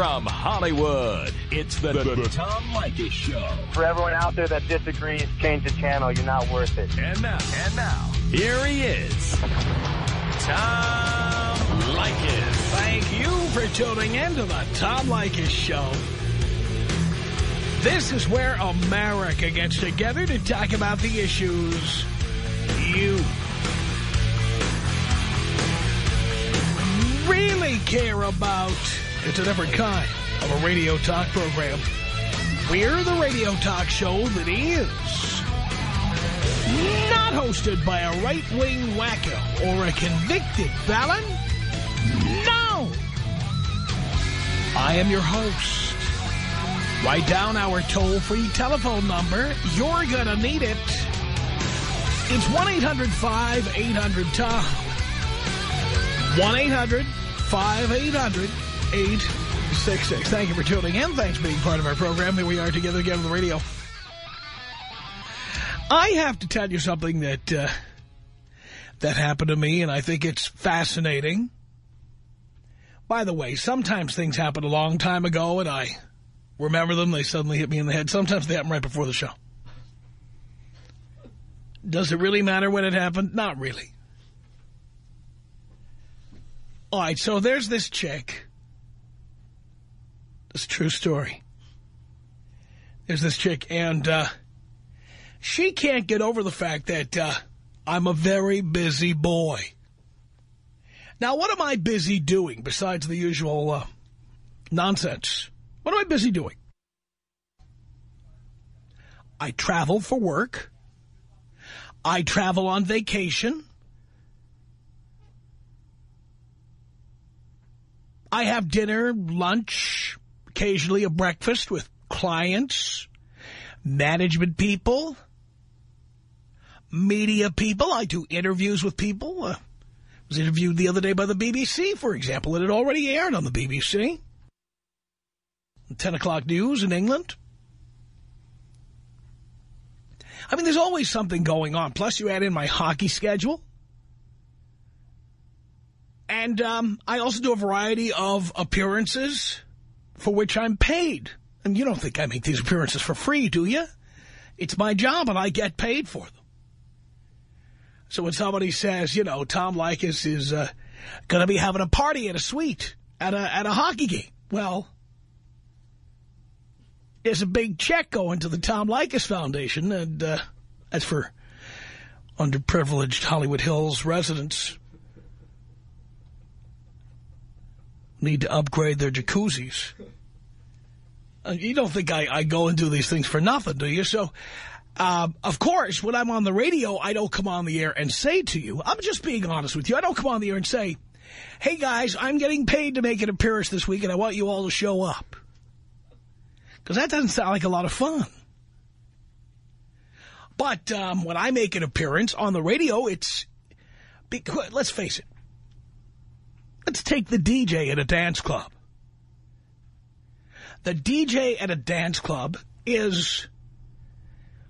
From Hollywood, it's the, the, the Tom Leykis Show. For everyone out there that disagrees, change the channel. You're not worth it. And now, and now, here he is, Tom Leykis. Thank you for tuning in to the Tom Leykis Show. This is where America gets together to talk about the issues you really care about. It's a different kind of a radio talk program. We're the radio talk show that is not hosted by a right-wing wacko or a convicted felon. No! I am your host. Write down our toll-free telephone number. You're gonna need it. It's 1-800-5800-TOM. 1-800-5800-866. Thank you for tuning in. Thanks for being part of our program. Here we are together again on the radio. I have to tell you something that uh, that happened to me, and I think it's fascinating. By the way, sometimes things happen a long time ago, and I remember them. They suddenly hit me in the head. Sometimes they happen right before the show. Does it really matter when it happened? Not really. All right, so there's this chick. It's a true story. There's this chick, and uh, she can't get over the fact that uh, I'm a very busy boy. Now, what am I busy doing besides the usual uh, nonsense? What am I busy doing? I travel for work. I travel on vacation. I have dinner, lunch, occasionally a breakfast with clients, management people, media people. I do interviews with people. Uh, was interviewed the other day by the BBC, for example. It had already aired on the BBC. 10 o'clock news in England. I mean, there's always something going on. Plus, you add in my hockey schedule. And um, I also do a variety of appearances for which I'm paid. And you don't think I make these appearances for free, do you? It's my job, and I get paid for them. So when somebody says, you know, Tom Leykis is uh, going to be having a party at a suite at a, at a hockey game, well, there's a big check going to the Tom Leykis Foundation, and uh, that's for underprivileged Hollywood Hills residents. Need to upgrade their jacuzzis. Uh, you don't think I, I go and do these things for nothing, do you? So, uh, of course, when I'm on the radio, I don't come on the air and say to you, I'm just being honest with you, I don't come on the air and say, hey, guys, I'm getting paid to make an appearance this week, and I want you all to show up. Because that doesn't sound like a lot of fun. But um, when I make an appearance on the radio, it's... Let's face it. Let's take the DJ at a dance club. The DJ at a dance club is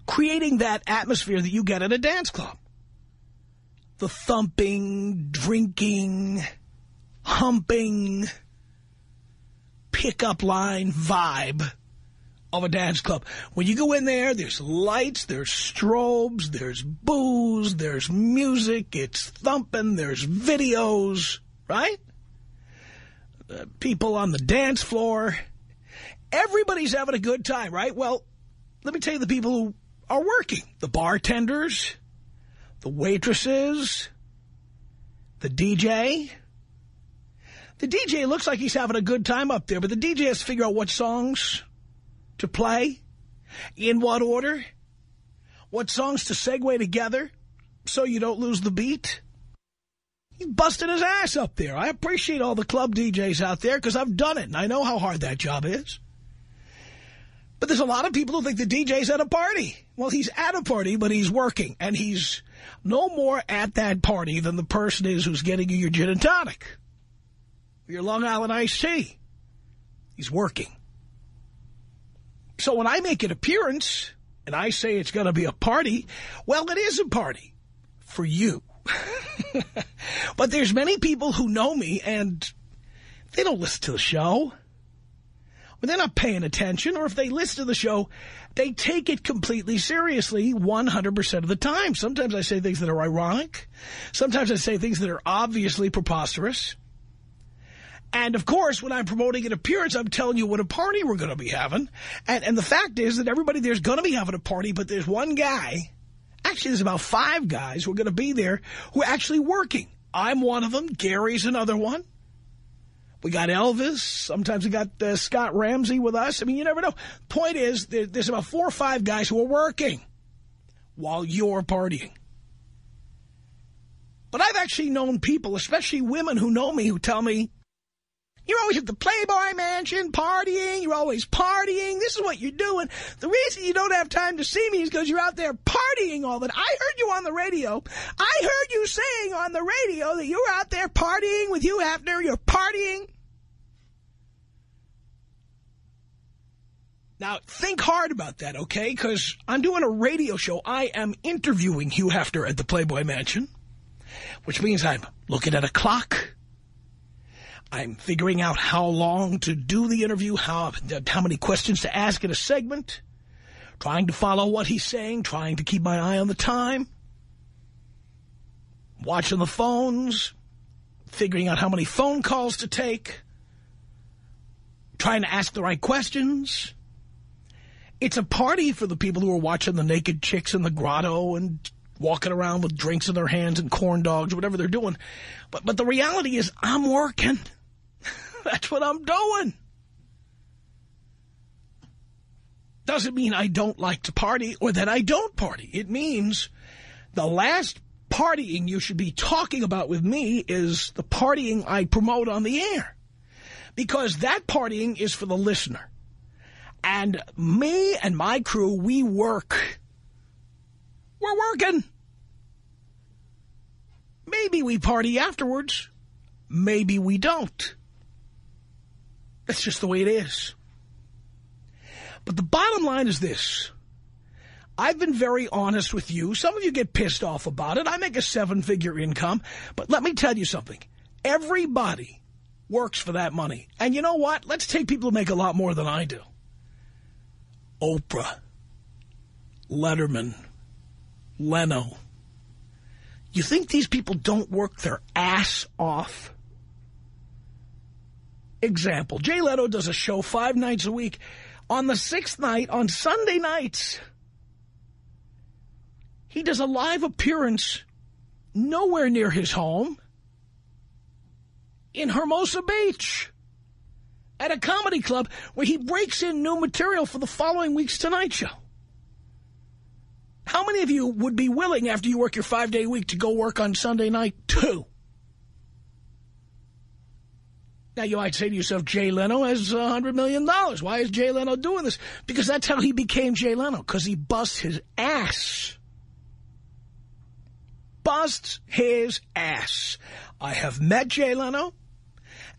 creating that atmosphere that you get at a dance club. The thumping, drinking, humping, pickup line vibe of a dance club. When you go in there, there's lights, there's strobes, there's booze, there's music, it's thumping, there's videos, right? Uh, people on the dance floor. Everybody's having a good time, right? Well, let me tell you the people who are working. The bartenders, the waitresses, the DJ. The DJ looks like he's having a good time up there, but the DJ has to figure out what songs to play, in what order, what songs to segue together so you don't lose the beat. He's busting his ass up there. I appreciate all the club DJs out there because I've done it and I know how hard that job is. But there's a lot of people who think the DJ's at a party. Well, he's at a party, but he's working. And he's no more at that party than the person is who's getting you your gin and tonic. Your Long Island iced tea. He's working. So when I make an appearance and I say it's going to be a party, well, it is a party for you. but there's many people who know me and they don't listen to the show. they're not paying attention or if they listen to the show, they take it completely seriously 100% of the time. Sometimes I say things that are ironic. Sometimes I say things that are obviously preposterous. And, of course, when I'm promoting an appearance, I'm telling you what a party we're going to be having. And, and the fact is that everybody there's going to be having a party, but there's one guy, actually there's about five guys who are going to be there who are actually working. I'm one of them. Gary's another one. We got Elvis. Sometimes we got uh, Scott Ramsey with us. I mean, you never know. Point is, there, there's about four or five guys who are working while you're partying. But I've actually known people, especially women who know me, who tell me, you're always at the Playboy Mansion partying. You're always partying. This is what you're doing. The reason you don't have time to see me is because you're out there partying all the time. I heard you on the radio. I heard you saying on the radio that you were out there partying with Hugh Hefner. You're partying. Now, think hard about that, okay? Because I'm doing a radio show. I am interviewing Hugh Hefner at the Playboy Mansion, which means I'm looking at a clock. I'm figuring out how long to do the interview, how, how many questions to ask in a segment, trying to follow what he's saying, trying to keep my eye on the time, watching the phones, figuring out how many phone calls to take, trying to ask the right questions. It's a party for the people who are watching the naked chicks in the grotto and walking around with drinks in their hands and corn dogs, whatever they're doing. But, but the reality is I'm working. That's what I'm doing. Doesn't mean I don't like to party or that I don't party. It means the last partying you should be talking about with me is the partying I promote on the air. Because that partying is for the listener. And me and my crew, we work. We're working. Maybe we party afterwards. Maybe we don't. That's just the way it is. But the bottom line is this. I've been very honest with you. Some of you get pissed off about it. I make a seven-figure income. But let me tell you something. Everybody works for that money. And you know what? Let's take people who make a lot more than I do. Oprah, Letterman, Leno. You think these people don't work their ass off? Example, Jay Leno does a show five nights a week. On the sixth night, on Sunday nights, he does a live appearance nowhere near his home in Hermosa Beach at a comedy club where he breaks in new material for the following week's Tonight Show. How many of you would be willing, after you work your five-day week, to go work on Sunday night, too? Now, you might say to yourself, Jay Leno has a 100 million. dollars. Why is Jay Leno doing this? Because that's how he became Jay Leno, because he busts his ass. Busts his ass. I have met Jay Leno.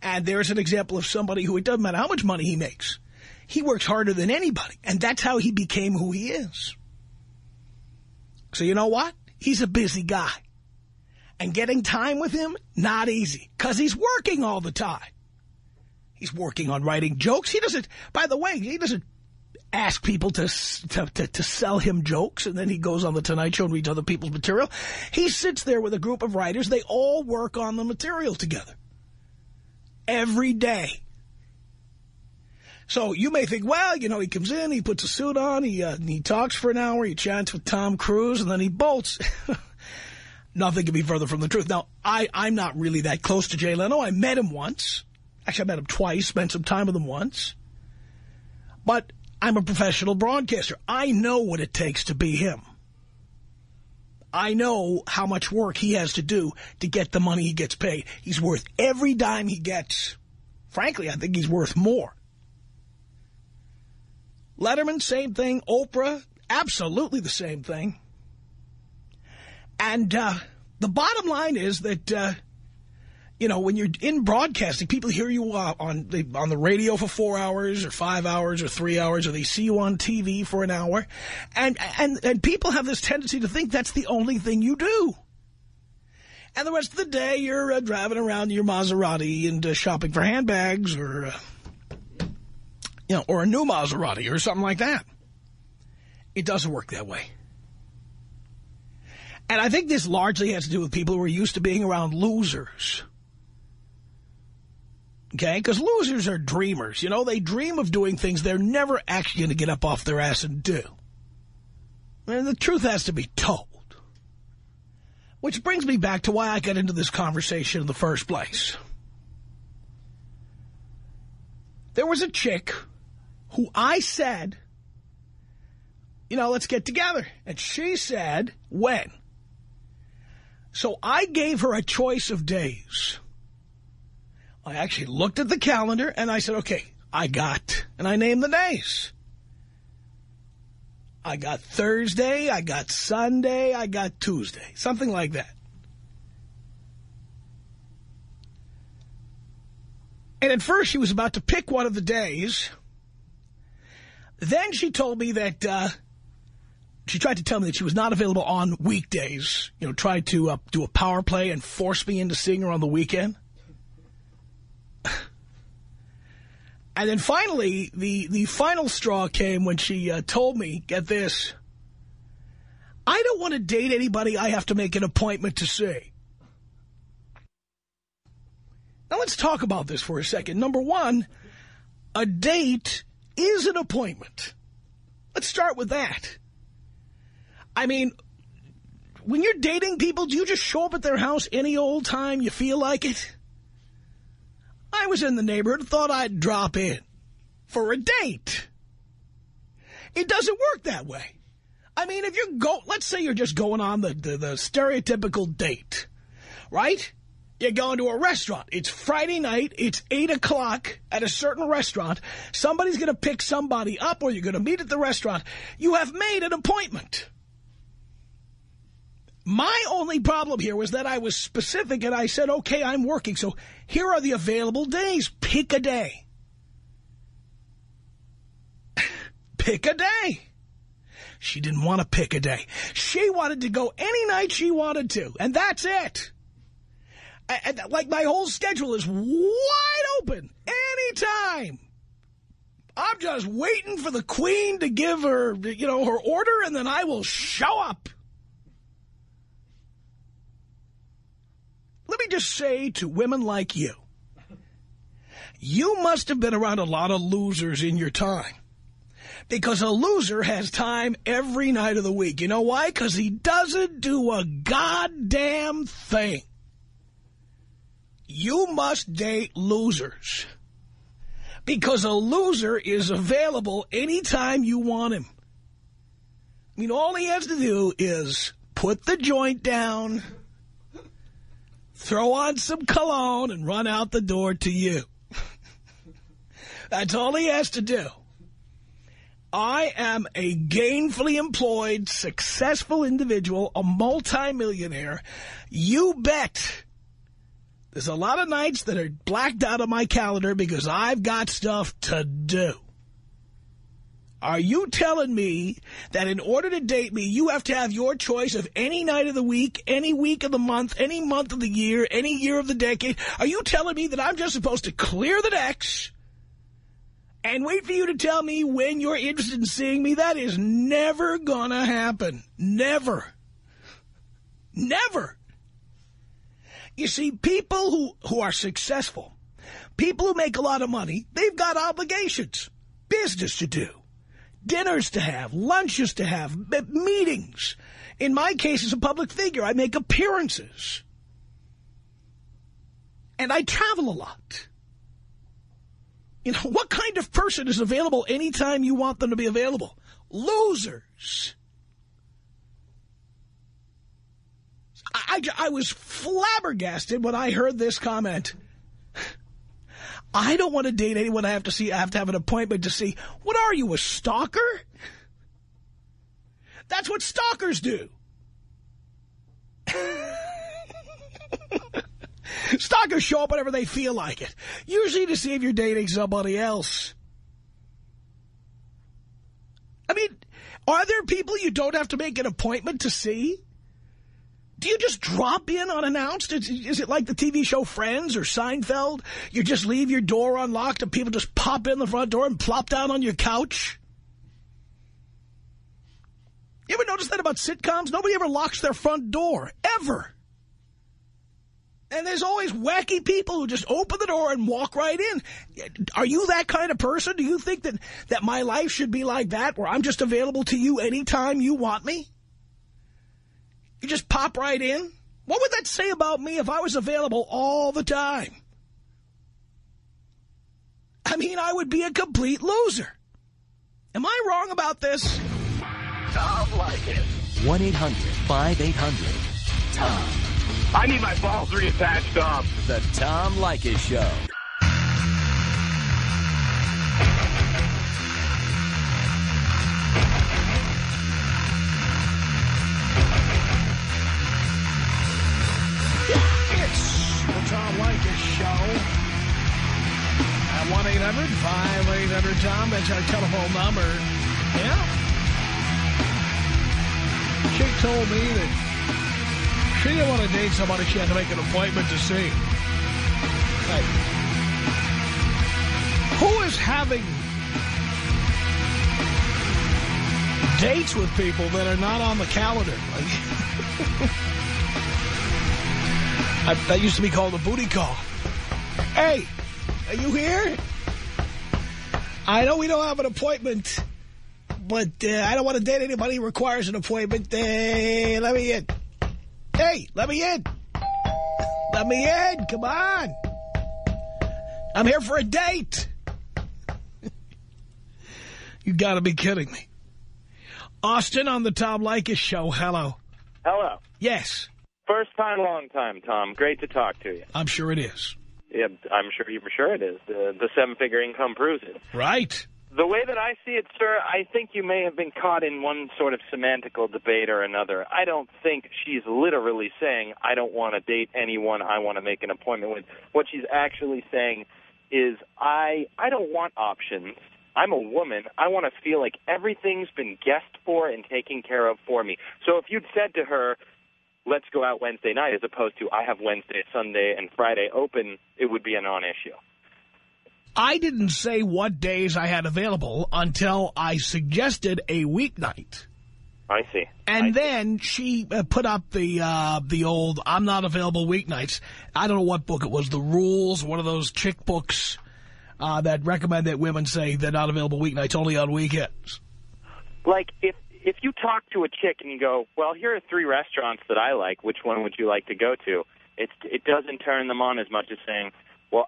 And there's an example of somebody who, it doesn't matter how much money he makes, he works harder than anybody. And that's how he became who he is. So you know what? He's a busy guy. And getting time with him, not easy. Because he's working all the time. He's working on writing jokes. He doesn't, by the way, he doesn't ask people to, to, to, to, sell him jokes, and then he goes on the Tonight Show and reads other people's material. He sits there with a group of writers. They all work on the material together every day. So you may think, well, you know, he comes in, he puts a suit on, he uh, he talks for an hour, he chats with Tom Cruise, and then he bolts. Nothing could be further from the truth. Now, I, I'm not really that close to Jay Leno. I met him once. Actually, I met him twice, spent some time with him once. But I'm a professional broadcaster. I know what it takes to be him. I know how much work he has to do to get the money he gets paid. He's worth every dime he gets. Frankly, I think he's worth more. Letterman, same thing. Oprah, absolutely the same thing. And uh, the bottom line is that, uh, you know, when you're in broadcasting, people hear you uh, on the on the radio for four hours or five hours or three hours, or they see you on TV for an hour. And, and, and people have this tendency to think that's the only thing you do. And the rest of the day, you're uh, driving around your Maserati and uh, shopping for handbags or, uh, You know, or a new Maserati or something like that. It doesn't work that way. And I think this largely has to do with people who are used to being around losers. Okay? Because losers are dreamers. You know, they dream of doing things they're never actually going to get up off their ass and do. And the truth has to be told. Which brings me back to why I got into this conversation in the first place. There was a chick who I said, you know, let's get together. And she said, when? So I gave her a choice of days. I actually looked at the calendar and I said, okay, I got, and I named the days. I got Thursday, I got Sunday, I got Tuesday, something like that. And at first she was about to pick one of the days. Then she told me that uh, she tried to tell me that she was not available on weekdays. You know, tried to uh, do a power play and force me into seeing her on the weekend. And then finally, the, the final straw came when she uh, told me, get this, I don't want to date anybody I have to make an appointment to see. Now let's talk about this for a second. Number one, a date is an appointment. Let's start with that. I mean, when you're dating people, do you just show up at their house any old time you feel like it? I was in the neighborhood, thought I'd drop in for a date. It doesn't work that way. I mean, if you go, let's say you're just going on the, the, the stereotypical date, right? You're going to a restaurant. It's Friday night. It's 8 o'clock at a certain restaurant. Somebody's going to pick somebody up or you're going to meet at the restaurant. You have made an appointment. My only problem here was that I was specific and I said, okay, I'm working. So here are the available days. Pick a day. pick a day. She didn't want to pick a day. She wanted to go any night she wanted to, and that's it. Like my whole schedule is wide open anytime. I'm just waiting for the queen to give her, you know, her order, and then I will show up. Let me just say to women like you, you must have been around a lot of losers in your time. Because a loser has time every night of the week. You know why? Because he doesn't do a goddamn thing. You must date losers. Because a loser is available anytime you want him. I mean, all he has to do is put the joint down throw on some cologne and run out the door to you. That's all he has to do. I am a gainfully employed, successful individual, a multimillionaire. You bet. There's a lot of nights that are blacked out of my calendar because I've got stuff to do. Are you telling me that in order to date me, you have to have your choice of any night of the week, any week of the month, any month of the year, any year of the decade? Are you telling me that I'm just supposed to clear the decks and wait for you to tell me when you're interested in seeing me? That is never gonna happen. Never. Never. You see, people who, who are successful, people who make a lot of money, they've got obligations, business to do dinners to have, lunches to have, meetings. In my case, as a public figure, I make appearances. And I travel a lot. You know, what kind of person is available anytime you want them to be available? Losers. I, I, I was flabbergasted when I heard this comment. I don't want to date anyone I have to see. I have to have an appointment to see. What are you, a stalker? That's what stalkers do. Stalkers show up whenever they feel like it. Usually to see if you're dating somebody else. I mean, are there people you don't have to make an appointment to see? Do you just drop in unannounced? Is, is it like the TV show Friends or Seinfeld? You just leave your door unlocked and people just pop in the front door and plop down on your couch? You ever notice that about sitcoms? Nobody ever locks their front door, ever. And there's always wacky people who just open the door and walk right in. Are you that kind of person? Do you think that, that my life should be like that, where I'm just available to you anytime you want me? You just pop right in? What would that say about me if I was available all the time? I mean, I would be a complete loser. Am I wrong about this? Tom Leykis. 1-800-5800-TOM. I need my balls reattached, Tom. The Tom Leykis Show. It's the Tom Leykis Show. At 1-800-5800-TOM. That's our telephone number. Yeah. She told me that she didn't want to date somebody she had to make an appointment to see. Hey. Who is having dates with people that are not on the calendar? I, that used to be called a booty call. Hey, are you here? I know we don't have an appointment, but uh, I don't want to date anybody who requires an appointment. Uh, let me in. Hey, let me in. Let me in. Come on. I'm here for a date. you got to be kidding me. Austin on the Tom Leykis show. Hello. Hello. Yes, First time, long time, Tom. Great to talk to you. I'm sure it is. Yeah, I'm sure you for sure it is. The, the seven-figure income proves it. Right. The way that I see it, sir, I think you may have been caught in one sort of semantical debate or another. I don't think she's literally saying, I don't want to date anyone I want to make an appointment with. What she's actually saying is, I, I don't want options. I'm a woman. I want to feel like everything's been guessed for and taken care of for me. So if you'd said to her, let's go out Wednesday night, as opposed to I have Wednesday, Sunday, and Friday open, it would be a non-issue. I didn't say what days I had available until I suggested a weeknight. I see. And I then she uh, put up the uh, the old I'm not available weeknights. I don't know what book it was, The Rules, one of those chick books uh, that recommend that women say they're not available weeknights, only on weekends. like if if you talk to a chick and you go, well, here are three restaurants that I like. Which one would you like to go to? It's it doesn't turn them on as much as saying, well,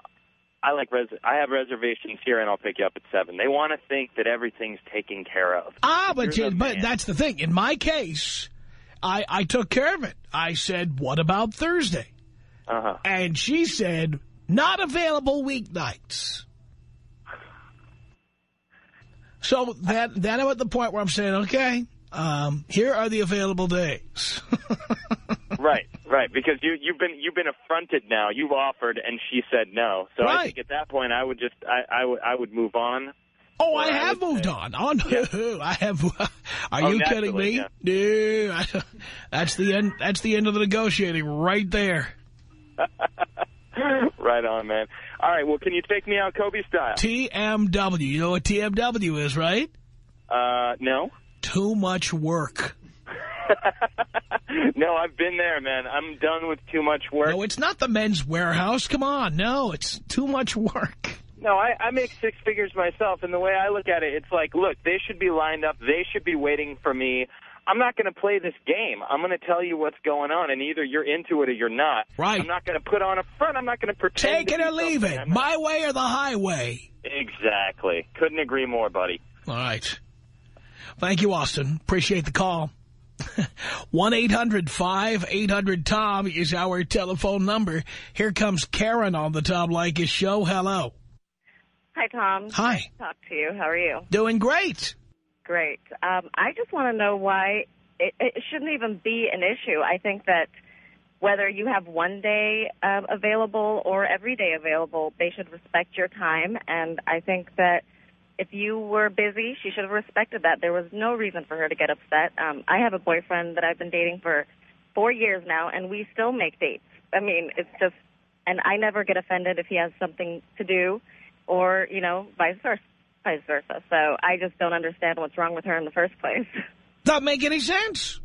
I like res I have reservations here and I'll pick you up at seven. They want to think that everything's taken care of. Ah, but you- but that's the thing. In my case, I I took care of it. I said, what about Thursday? Uh huh. And she said, not available weeknights. So that, then I'm at the point where I'm saying, okay, um, here are the available days. Right, right. Because you you've been you've been affronted now. You've offered and she said no. So I think at that point I would just I I would I would move on. oh, I I have would moved say- on. Oh, no, I have. Are Oh, you kidding me? No, I, that's the end. That's the end of the negotiating right there. right on, man. All right. Well, can you take me out Kobe style? TMW. You know what TMW is, right? Uh, no. Too much work. no, I've been there, man. I'm done with too much work. No, it's not the Men's Wearhouse. Come on. No, it's too much work. No, I, I make six figures myself, and the way I look at it, it's like, look, they should be lined up. They should be waiting for me. I'm not going to play this game. I'm going to tell you what's going on, and either you're into it or you're not. Right. I'm not going to put on a front. I'm not going to pretend. Take it or leave it. My way or the highway. Exactly. Couldn't agree more, buddy. All right. Thank you, Austin. Appreciate the call. 1-800-5800-TOM is our telephone number. Here comes Karen on the Tom Leykis show. Hello. Hi, Tom. Hi. Nice to talk to you. How are you? Doing great. Great. Um, I just want to know why it, it shouldn't even be an issue. I think that whether you have one day um, available or every day available, they should respect your time. And I think that if you were busy, she should have respected that. There was no reason for her to get upset. Um, I have a boyfriend that I've been dating for four years now, and we still make dates. I mean, it's just, and I never get offended if he has something to do, or you know, vice versa. Vice versa. So I just don't understand what's wrong with her in the first place. Doesn't make any sense.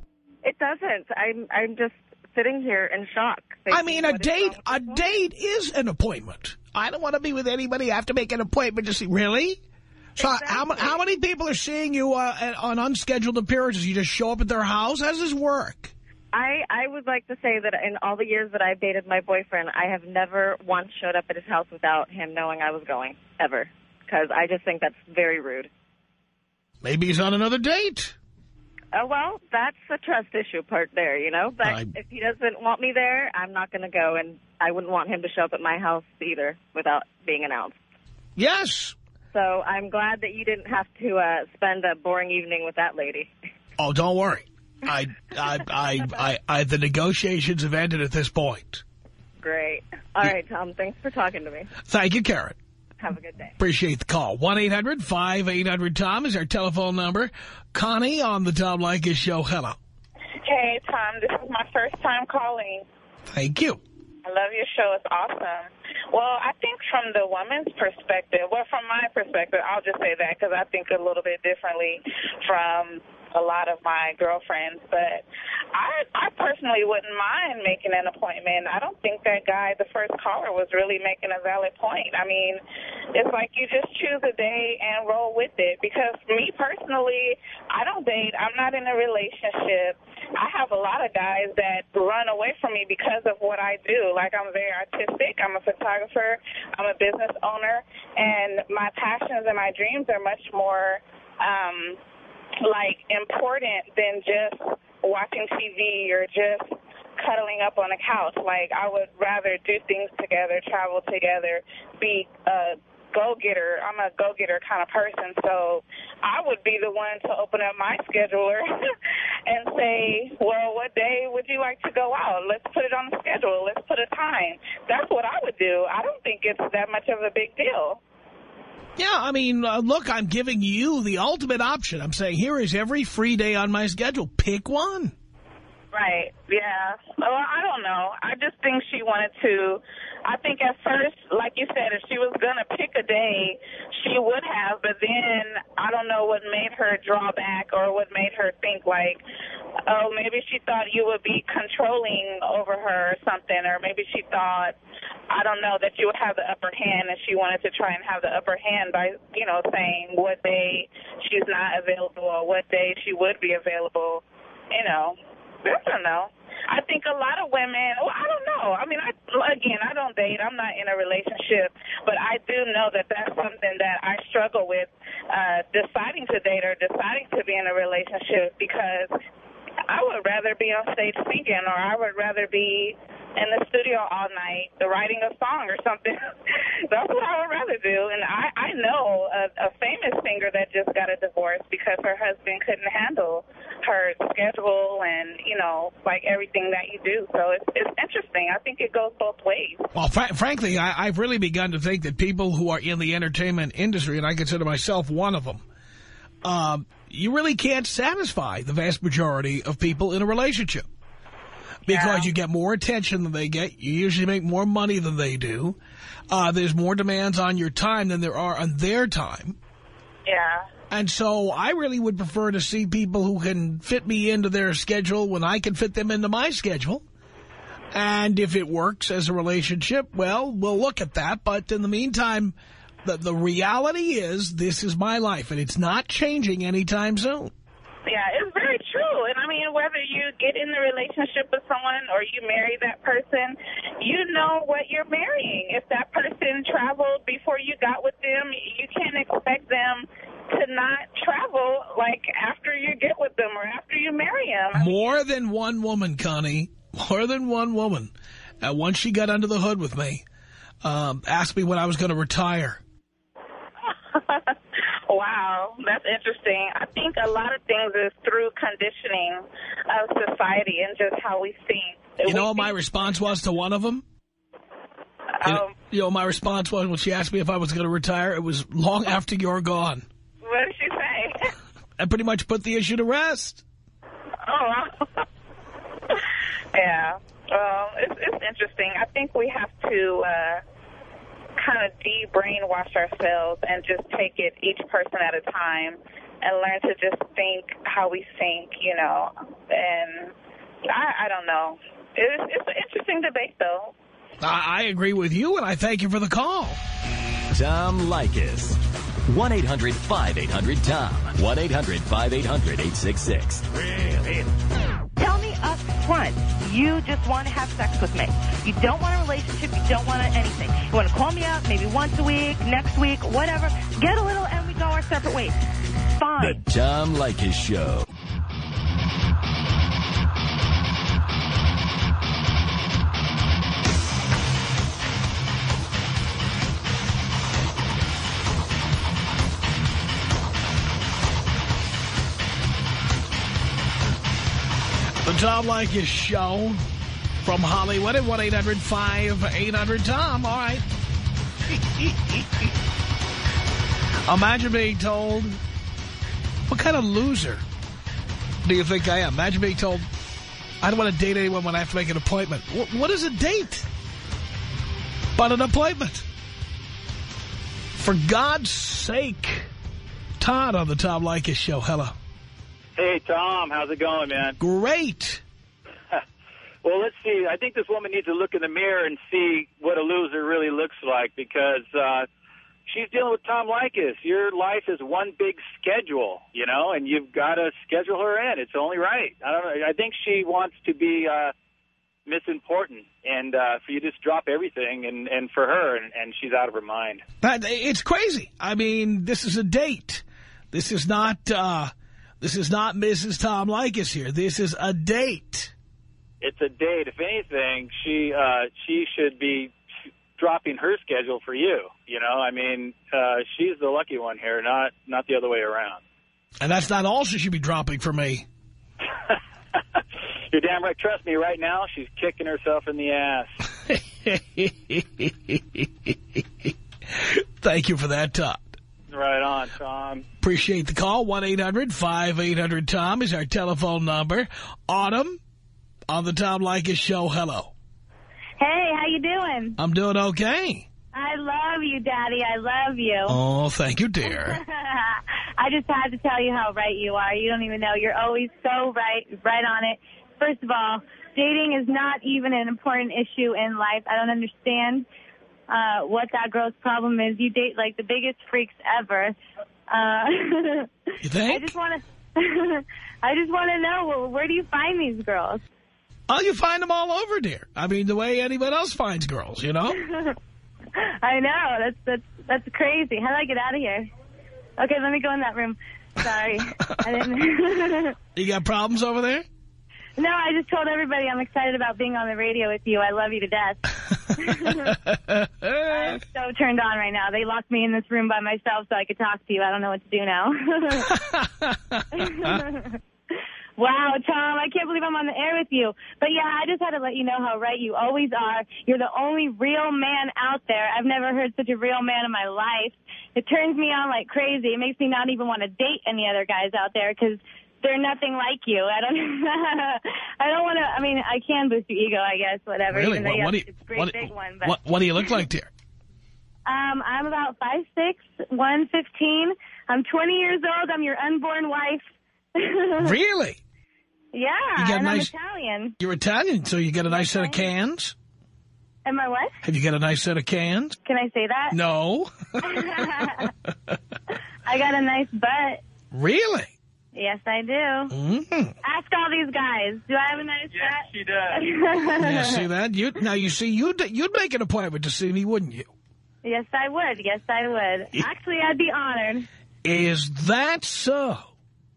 It doesn't. I'm I'm just sitting here in shock. I mean, a date, a date is an appointment. I don't want to be with anybody. I have to make an appointment to see. Really? So how, Exactly. how many people are seeing you uh, on unscheduled appearances? You just show up at their house? How does this work? I I would like to say that in all the years that I've dated my boyfriend, I have never once showed up at his house without him knowing I was going ever. Because I just think that's very rude. Maybe he's on another date. Uh, well, that's the trust issue part there, you know. But I- if he doesn't want me there, I'm not going to go, and I wouldn't want him to show up at my house either without being announced. Yes. So I'm glad that you didn't have to uh, spend a boring evening with that lady. Oh, don't worry. I, I, I, I, I, the negotiations have ended at this point. Great. All right, Tom. Thanks for talking to me. Thank you, Karen. Have a good day. Appreciate the call. 1-800-5800-TOM is our telephone number. Connie on the Tom Leykis show. Hello. Hey, Tom, this is my first time calling. Thank you. I love your show. It's awesome. Well, I think from the woman's perspective, well, from my perspective, I'll just say that because I think a little bit differently from a lot of my girlfriends. But I, I personally wouldn't mind making an appointment. I don't think that guy, the first caller, was really making a valid point. I mean, it's like you just choose a day and roll with it. Because me personally, I don't date. I'm not in a relationship. I have a lot of guys that run away from me because of what I do. Like I'm very artistic. I'm a photographer. I'm a business owner, and my passions and my dreams are much more um, like important than just watching TV or just cuddling up on a couch. Like I would rather do things together, travel together, be a go-getter. I'm a go-getter kind of person, so I would be the one to open up my scheduler and say, well, what day would you like to go out? Let's put it on the schedule. Let's put a time. That's what I would do. I don't think it's that much of a big deal. Yeah, I mean, uh, look, I'm giving you the ultimate option. I'm saying here is every free day on my schedule. Pick one. Right. Yeah. Well, I don't know. I just think she wanted to. I think at first, like you said, if she was gonna pick a day, she would have. But then I don't know what made her draw back or what made her think like, oh, maybe she thought you would be controlling over her or something, or maybe she thought, I don't know, that you would have the upper hand, and she wanted to try and have the upper hand by, you know, saying what day she's not available or what day she would be available. You know. I don't know. I think a lot of women, well, I don't know. I mean, I, again, I don't date. I'm not in a relationship. But I do know that that's something that I struggle with uh, deciding to date or deciding to be in a relationship because I would rather be on stage singing or I would rather be in the studio all night writing a song or something. That's what I would rather do. And I, I know a, a famous singer that just got a divorce because her husband couldn't handle her schedule and, you know, like everything that you do. So it's, it's interesting. I think it goes both ways. Well, fr frankly, I, I've really begun to think that people who are in the entertainment industry, and I consider myself one of them, um, you really can't satisfy the vast majority of people in a relationship. Because Yeah. you get more attention than they get. You usually make more money than they do. Uh, there's more demands on your time than there are on their time. Yeah. And so I really would prefer to see people who can fit me into their schedule when I can fit them into my schedule. And if it works as a relationship, well, we'll look at that. But in the meantime, the, the reality is this is my life, and it's not changing anytime soon. Yeah, it's very true. And I whether you get in the relationship with someone or you marry that person, you know what you're marrying. If that person traveled before you got with them, you can't expect them to not travel like after you get with them or after you marry them. More than one woman, Connie, more than one woman, uh, once she got under the hood with me, um, asked me when I was going to retire. wow, that's interesting. I think a lot of things is through conditioning of society and just how we think. You know what my response was to one of them? You know, Um, you know, my response was when she asked me if I was going to retire, it was long after you're gone. what did she say? I pretty much put the issue to rest. Oh, wow. Yeah. Well, it's, it's interesting. I think we have to uh, kind of de-brainwash ourselves and just take it each person at a time and learn to just think how we think, you know. And I, I don't know. It's, it's an interesting debate, though. I, I agree with you, and I thank you for the call. Tom Leykis. 1-800-5800-TOM. 1-800-5800-866. Tell me up front, you just want to have sex with me. You don't want a relationship. You don't want anything. You want to call me up maybe once a week, next week, whatever. Get a little and we go our separate ways. Fine. The. Tom Leykis Show. The Tom Leykis Show from Hollywood at 1-800-5800-TOM. All right. Imagine being told, what kind of loser do you think I am? Imagine being told, I don't want to date anyone when I have to make an appointment. What, is a date? But an appointment. For God's sake. Todd on the Tom Leykis Show. Hello. Hey, Tom. How's it going, man? Great. Well, let's see. I think this woman needs to look in the mirror and see what a loser really looks like because uh, she's dealing with Tom Leykis. Your life is one big schedule, you know, and you've got to schedule her in. It's only right. I don't know. I think she wants to be uh, misimportant and uh, for you to just drop everything and, and for her, and, and she's out of her mind. That, it's crazy. I mean, this is a date. This is not, uh, this is not Mrs. Tom Leykis here. This is a date. It's a date. If anything, she uh, she should be dropping her schedule for you. You know, I mean, uh, she's the lucky one here, not not the other way around. And that's not all she should be dropping for me. You're damn right. Trust me, right now she's kicking herself in the ass. Thank you for that, Todd. Right on, Tom. Appreciate the call. 1-800-5800-TOM is our telephone number. Autumn on the Tom Leykis Show. Hello. Hey, how you doing? I'm doing okay. I love you, Daddy. I love you. Oh, thank you, dear. I just had to tell you how right you are. You don't even know. You're always so right, right on it. First of all, dating is not even an important issue in life. I don't understand uh, what that girl's problem is. You date like the biggest freaks ever. Uh, You think? I just want to. I just want to know well, where do you find these girls? Oh, you find them all over, dear. I mean, the way anyone else finds girls, you know? I know that's that's that's crazy. How do I get out of here? Okay, let me go in that room. Sorry, I didn't. You got problems over there? No, I just told everybody I'm excited about being on the radio with you. I love you to death. I'm so turned on right now. They locked me in this room by myself so I could talk to you. I don't know what to do now. wow, Tom, I can't believe I'm on the air with you. But yeah, I just had to let you know how right you always are. You're the only real man out there. I've never heard such a real man in my life. It turns me on like crazy. It makes me not even want to date any other guys out there because they're nothing like you. I don't. I don't want to. I mean, I can boost your ego, I guess. Whatever. Really? What, what, do you, great what, big one. But what, what do you look like, dear? um, I'm about five six, one fifteen. I'm 20 years old. I'm your unborn wife. Really? Yeah, You got and nice- I'm Italian. You're Italian, so you get a nice set of cans? Am I what? Have you got a nice set of cans? Can I say that? No. I got a nice butt. really? Yes, I do. Mm. Ask all these guys. Do I have a nice Yes, butt? she does. Yeah, see that? You Now, you see, you'd, you'd make an appointment to see me, wouldn't you? Yes, I would. Yes, I would. Actually, I'd be honored. Is that so?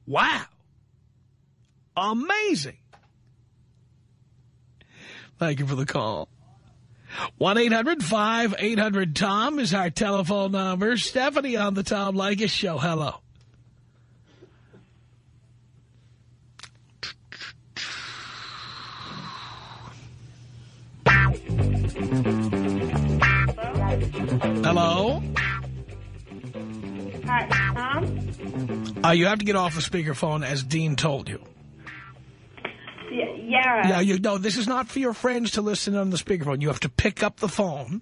Wow. Amazing. Thank you for the call. 1-800-5800-TOM is our telephone number. Stephanie on the Tom Leykis Show. Hello. Hello? Hi, Tom? Uh, you have to get off the speakerphone as Dean told you. Yeah. Now, you know, this is not for your friends to listen on the speakerphone. You have to pick up the phone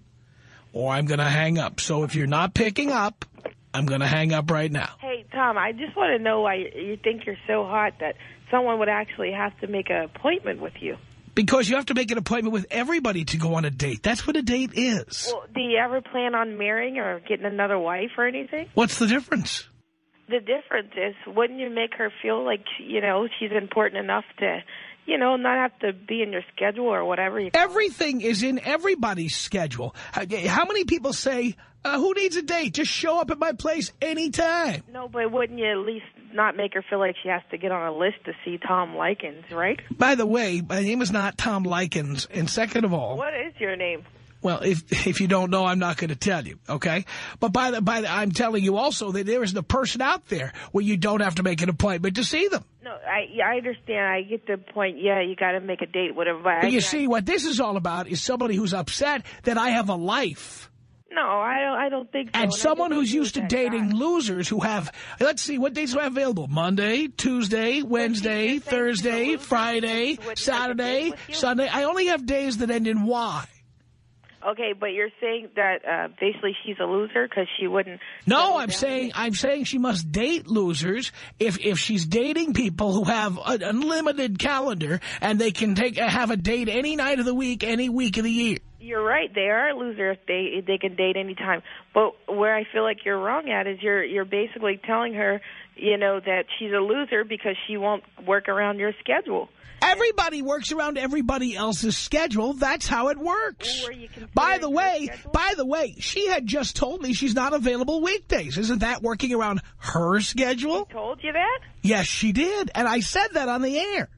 or I'm going to hang up. So if you're not picking up, I'm going to hang up right now. Hey, Tom, I just want to know why you think you're so hot that someone would actually have to make an appointment with you. Because you have to make an appointment with everybody to go on a date. That's what a date is. Well, do you ever plan on marrying or getting another wife or anything? What's the difference? The difference is, wouldn't you make her feel like, you know, she's important enough to, you know, not have to be in your schedule or whatever? You Everything is in everybody's schedule. How, how many people say, uh, who needs a date? Just show up at my place anytime. No, but wouldn't you at least not make her feel like she has to get on a list to see Tom Likens, right? By the way, my name is not Tom Likens. And second of all, What is your name? Well, if if you don't know, I'm not going to tell you, okay? But by the by, the, I'm telling you also that there is a person out there where you don't have to make an appointment to see them. No, I I understand. I get the point. Yeah, you got to make a date, whatever. But, But you see, what this is all about is somebody who's upset that I have a life. No, I don't. I don't think so. And I someone who's used to dating guy. losers who have, let's see, what dates do I have available? Monday, Tuesday, Wednesday, Thursday, Friday, Saturday, Sunday. I only have days that end in Y. Okay, but you're saying that uh, basically she's a loser because she wouldn't. No, I'm saying I'm saying she must date losers if if she's dating people who have an unlimited calendar and they can take have a date any night of the week, any week of the year. You're right. They are a loser if they they can date anytime. But where I feel like you're wrong at is you're you're basically telling her, you know, that she's a loser because she won't work around your schedule. Everybody works around everybody else's schedule. That's how it works. By the way, by the way, she had just told me she's not available weekdays. Isn't that working around her schedule? Told you that? Yes, she did. And I said that on the air.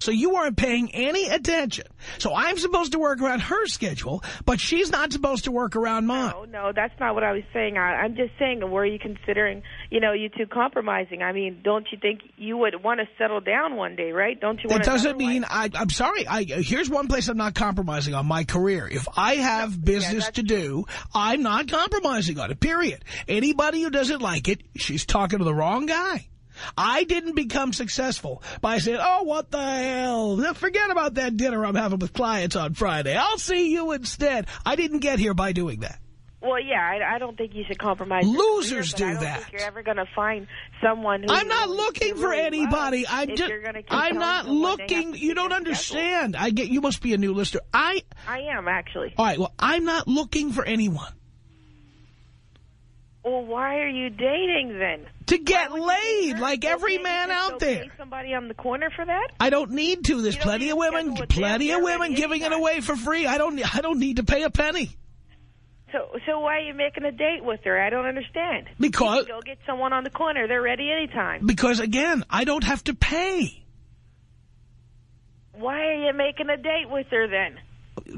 So you aren't paying any attention. So I'm supposed to work around her schedule, but she's not supposed to work around mine. No, no, that's not what I was saying. I, I'm just saying, were you considering, you know, you two compromising? I mean, don't you think you would want to settle down one day, right? Don't you want It doesn't mean I, I'm sorry. I, here's one place I'm not compromising on my career. If I have business to do, I'm not compromising on it, period. Anybody who doesn't like it, she's talking to the wrong guy. I didn't become successful by saying, oh, what the hell? Forget about that dinner I'm having with clients on Friday. I'll see you instead. I didn't get here by doing that. Well, yeah, I, I don't think you should compromise. Losers career, do I don't that. think you're ever going to find someone who I'm not really- looking for really anybody. I'm just, you're gonna keep I'm not someone they have looking. You don't understand. I get, you must be a new listener. I, I am, actually. all right, well, I'm not looking for anyone. Well, why are you dating then? To get laid, like every Okay, man out there. somebody on the corner for that? I don't need to. There's plenty of women, plenty of women giving it away for free. I don't, I don't need to pay a penny. So, so why are you making a date with her? I don't understand. Because- go get someone on the corner. They're ready anytime. Because again, I don't have to pay. Why are you making a date with her then?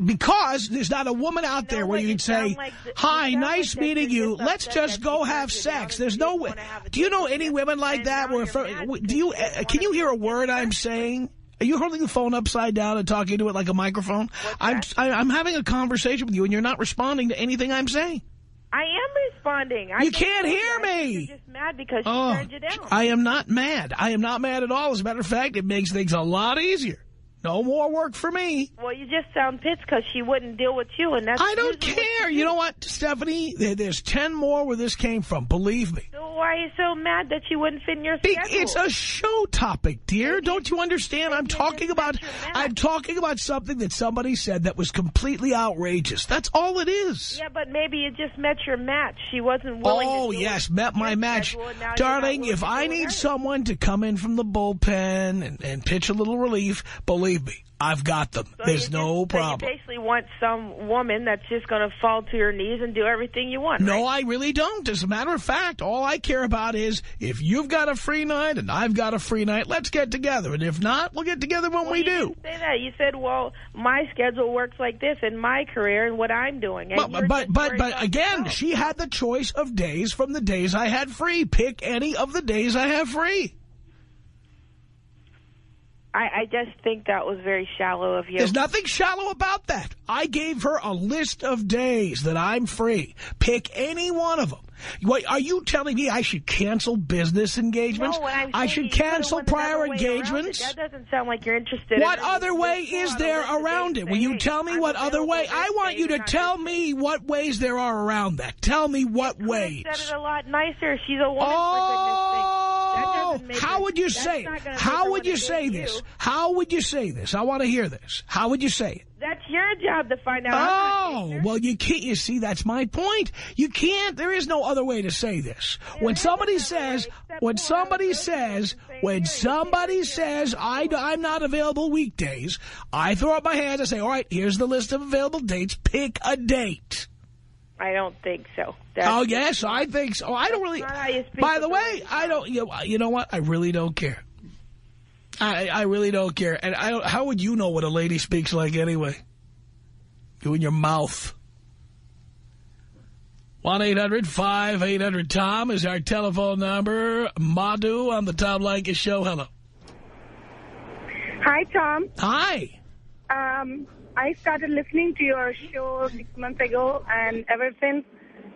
Because there's not a woman out there where you can say, hi, nice meeting you. Let's just go have sex. There's no way. Do you know any women like that? Where, do you, uh, can you hear a word I'm saying? Are you holding the phone upside down and talking to it like a microphone? I'm, I, I'm having a conversation with you and you're not responding to anything I'm saying. I am responding. I You can't hear me. You're just mad because she Oh, turned you down. I am not mad. I am not mad at all. As a matter of fact, it makes things a lot easier. No more work for me. Well, you just sound pissed because she wouldn't deal with you, and that's I don't care. You know what, Stephanie? There, there's ten more where this came from. Believe me. So why are you so mad that she wouldn't fit in your schedule? It's a show topic, dear. Don't you understand? I'm talking about I'm talking about something that somebody said that was completely outrageous. That's all it is. Yeah, but maybe you just met your match. She wasn't willing Oh, yes, met my match. schedule, and now you're not Darling, if I need someone to come in from the bullpen and, and pitch a little relief, believe me, I've got them. So There's you no just, so problem. you basically want some woman that's just going to fall to your knees and do everything you want. No, I really don't. As a matter of fact, all I care about is if you've got a free night and I've got a free night, let's get together. And if not, we'll get together when we do. Say that you said, "Well, my schedule works like this in my career and what I'm doing." And But, but, but, but again, she had the choice of days from the days I had free. Pick any of the days I have free. I, I just think that was very shallow of you. There's nothing shallow about that. I gave her a list of days that I'm free. Pick any one of them. Wait, are you telling me I should cancel business engagements? No, what I should cancel prior way around it. engagements? That doesn't sound like you're interested. What in other way is there around it? Will you tell me I'm what other way? I want you to tell me what ways there are around that. Tell me what ways. Said it a lot nicer. She's a woman, Oh, for goodness sake. That doesn't make how would you say it? not gonna make How would you say this? you. How would you say this? I want to hear this. How would you say it? That's your job to find out. Oh, well, you can't. You see, that's my point. You can't. There is no other way to say this. When somebody says, when somebody says, when somebody says, I, I'm not available weekdays, I throw up my hands and say, all right, here's the list of available dates. Pick a date. I don't think so. That's Oh, yes, I think so. I don't really. not how you speak By the the way. I don't. You know, you know what? I really don't care. I I really don't care. And I don't, how would you know what a lady speaks like anyway? You in your mouth. 1-800-5800-TOM is our telephone number. Madhu on the Tom Leykis show. Hello. Hi, Tom. Hi. Um, I started listening to your show six months ago, and ever since,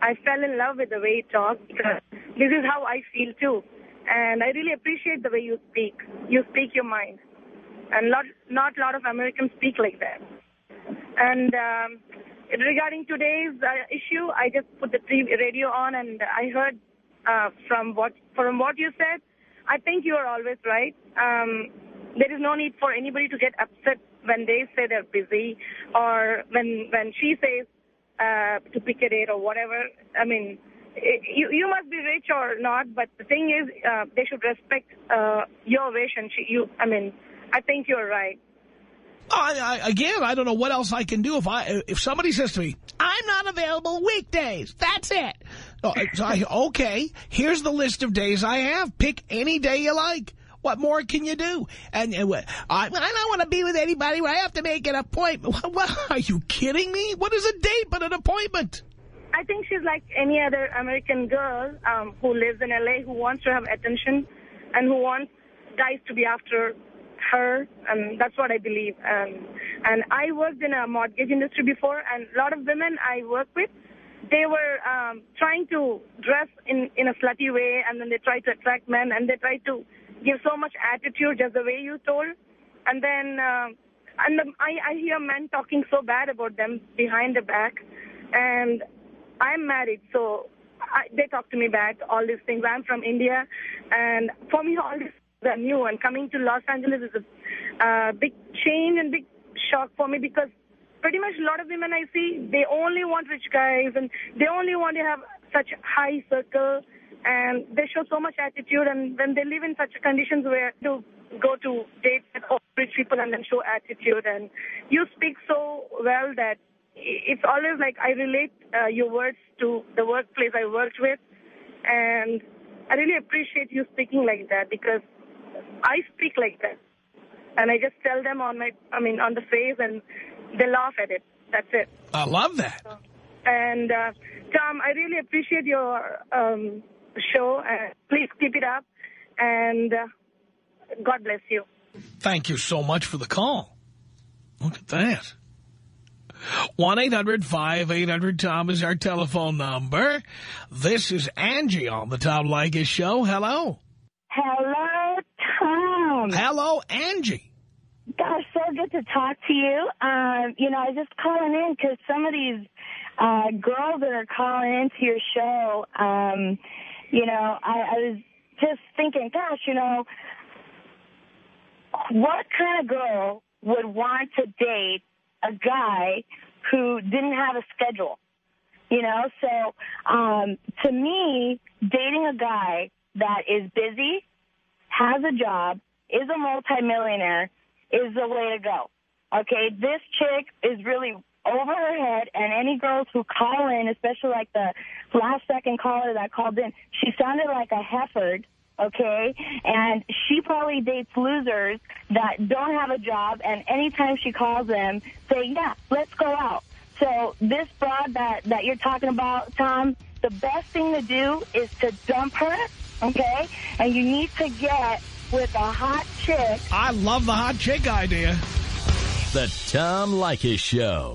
I fell in love with the way you talk. Because this is how I feel too, and I really appreciate the way you speak. You speak your mind, and lot, not a lot of Americans speak like that. And um, regarding today's uh, issue, I just put the radio on, and I heard uh, from what from what you said. I think you are always right. Um, there is no need for anybody to get upset when they say they're busy, or when when she says uh, to pick a date or whatever. I mean, i you you must be rich or not, but the thing is, uh, they should respect uh, your wish. And she, you, I mean, I think you're right. I, I, again, I don't know what else I can do if I if somebody says to me, "I'm not available weekdays." That's it. Oh, so I, okay, here's the list of days I have. Pick any day you like. What more can you do? And, and I, I don't want to be with anybody where I have to make an appointment. What, what, are you kidding me? What is a date but an appointment? I think she's like any other American girl um, who lives in LA who wants to have attention and who wants guys to be after her, and that's what I believe. And and I worked in a mortgage industry before, and a lot of women I work with, they were um, trying to dress in in a slutty way, and then they try to attract men, and they try to give so much attitude, just the way you told, and then. Uh, and the, I, I hear men talking so bad about them behind the back, and I'm married, so I, they talk to me back, all these things. I'm from India, and for me, all this are new, and coming to Los Angeles is a uh, big change and big shock for me because pretty much a lot of women I see, they only want rich guys, and they only want to have such high circle, and they show so much attitude, and when they live in such conditions where to go to dates with all rich people and then show attitude, and you speak so well that it's always like I relate uh, your words to the workplace I worked with, and I really appreciate you speaking like that because I speak like that, and I just tell them on my, I mean, on the face, and they laugh at it. That's it. I love that. And uh, Tom, I really appreciate your um, show, and please keep it up, and uh, God bless you. Thank you so much for the call. Look at that. 1-800-5800-TOM is our telephone number. This is Angie on the Tom Leykis show. Hello. Hello, Tom. Hello, Angie. Gosh, so good to talk to you. Um, you know, I was just calling in because some of these uh, girls that are calling into your show, um, you know, I, I was just thinking, gosh, you know, what kind of girl would want to date a guy who didn't have a schedule? You know, so um, to me, dating a guy that is busy, has a job, is a multimillionaire, is the way to go. Okay, this chick is really over her head, and any girls who call in, especially like the last second caller that called in, she sounded like a Hefford. Okay, and she probably dates losers that don't have a job, and anytime she calls them, say, "Yeah, let's go out." So this broad that that you're talking about, Tom, the best thing to do is to dump her. Okay, and you need to get with a hot chick. I love the hot chick idea. The Tom Leykis Show.